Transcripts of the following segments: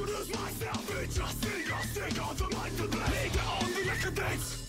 introduce myself. It's a single, single, the mind to bless Leader on the decadence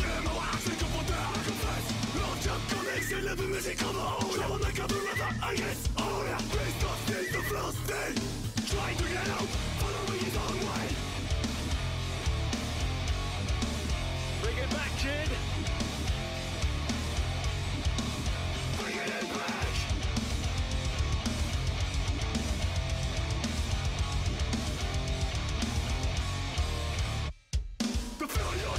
Yeah, my last single for that I confess Love jump comics and live music on. The whole Now I'm like a forever, I guess. Oh yeah, please don't stay the first day. Trying to get out, following his own way. Bring it back, kid!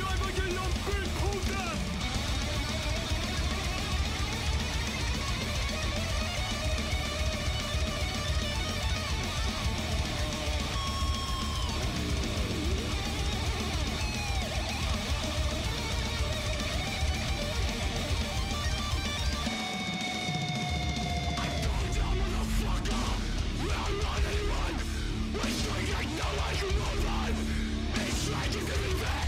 Evangelion Bygghoten? Truth and that's